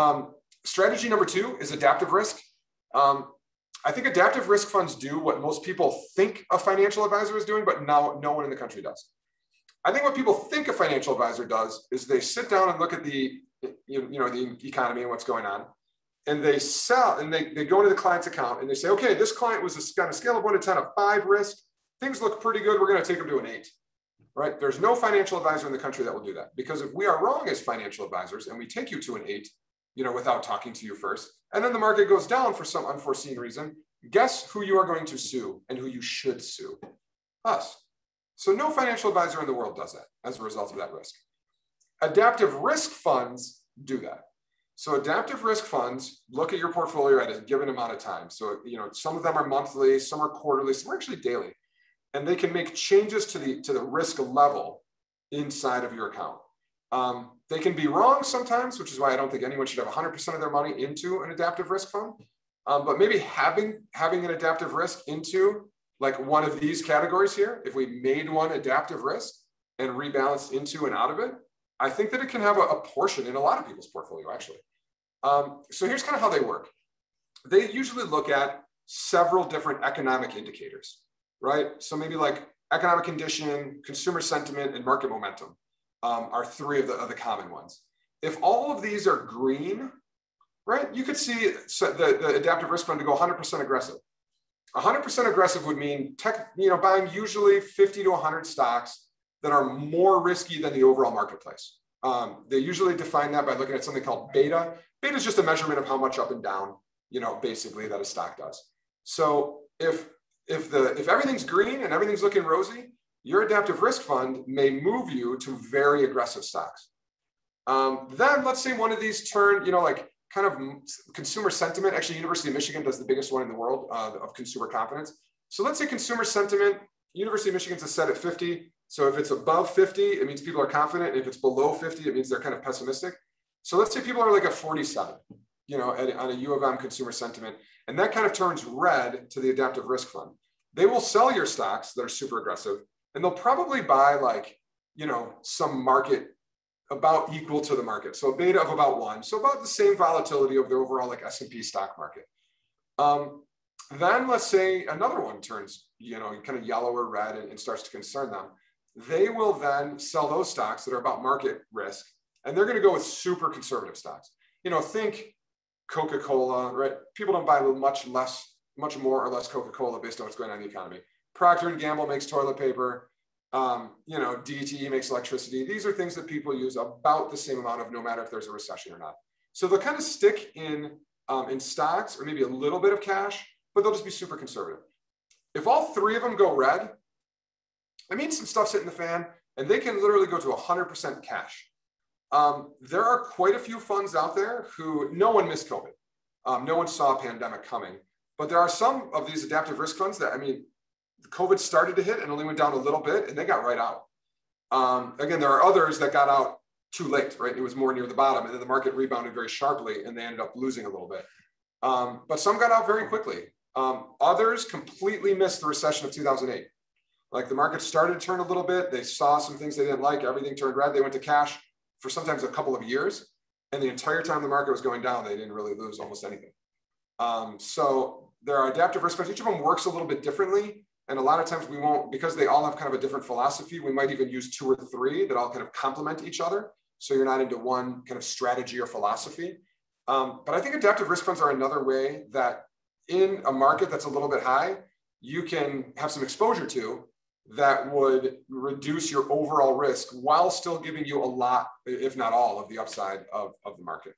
Um, strategy number two is adaptive risk. Um, I think adaptive risk funds do what most people think a financial advisor is doing, but now no one in the country does. I think what people think a financial advisor does is they sit down and look at the you know the economy and what's going on, and they sell and they, they go into the client's account and they say, okay, this client was a, on a scale of one to 10 of five risk. Things look pretty good. We're going to take them to an eight, right? There's no financial advisor in the country that will do that because if we are wrong as financial advisors and we take you to an eight, you know, without talking to you first, and then the market goes down for some unforeseen reason, guess who you are going to sue and who you should sue? Us. So no financial advisor in the world does that as a result of that risk. Adaptive risk funds do that. So adaptive risk funds look at your portfolio at a given amount of time. So, you know, some of them are monthly, some are quarterly, some are actually daily. And they can make changes to the, to the risk level inside of your account. Um, they can be wrong sometimes, which is why I don't think anyone should have 100% of their money into an adaptive risk fund. Um, but maybe having, having an adaptive risk into like one of these categories here, if we made one adaptive risk and rebalanced into and out of it, I think that it can have a, a portion in a lot of people's portfolio actually. Um, so here's kind of how they work. They usually look at several different economic indicators, right? So maybe like economic condition, consumer sentiment, and market momentum um, are three of the, of the common ones. If all of these are green, right, you could see the, the adaptive risk fund to go 100% aggressive. 100% aggressive would mean tech, you know, buying usually 50 to 100 stocks that are more risky than the overall marketplace. Um, they usually define that by looking at something called beta. Beta is just a measurement of how much up and down, you know, basically that a stock does. So if if the if everything's green and everything's looking rosy, your adaptive risk fund may move you to very aggressive stocks. Um, then let's say one of these turn, you know, like kind of consumer sentiment. Actually, University of Michigan does the biggest one in the world uh, of consumer confidence. So let's say consumer sentiment, University of Michigan's is set at 50. So if it's above 50, it means people are confident. If it's below 50, it means they're kind of pessimistic. So let's say people are like a 47, you know, at, on a U of M consumer sentiment, and that kind of turns red to the adaptive risk fund. They will sell your stocks that are super aggressive, and they'll probably buy like, you know, some market about equal to the market. So a beta of about one. So about the same volatility of the overall like S&P stock market. Um, then let's say another one turns, you know, kind of yellow or red and, and starts to concern them. They will then sell those stocks that are about market risk and they're going to go with super conservative stocks. You know, think Coca-Cola, right? People don't buy much less, much more or less Coca-Cola based on what's going on in the economy. Procter and Gamble makes toilet paper. Um, you know, DTE makes electricity. These are things that people use about the same amount of no matter if there's a recession or not. So they'll kind of stick in um, in stocks or maybe a little bit of cash, but they'll just be super conservative. If all three of them go red, I mean, some stuff's hitting the fan, and they can literally go to 100% cash. Um, there are quite a few funds out there who no one missed COVID. Um, no one saw a pandemic coming. But there are some of these adaptive risk funds that, I mean, COVID started to hit and only went down a little bit and they got right out. Um, again, there are others that got out too late, right? It was more near the bottom and then the market rebounded very sharply and they ended up losing a little bit. Um, but some got out very quickly. Um, others completely missed the recession of 2008. Like the market started to turn a little bit. They saw some things they didn't like. Everything turned red. They went to cash for sometimes a couple of years. And the entire time the market was going down, they didn't really lose almost anything. Um, so there are adaptive risk. Each of them works a little bit differently. And a lot of times we won't, because they all have kind of a different philosophy, we might even use two or three that all kind of complement each other. So you're not into one kind of strategy or philosophy. Um, but I think adaptive risk funds are another way that in a market that's a little bit high, you can have some exposure to that would reduce your overall risk while still giving you a lot, if not all, of the upside of, of the market.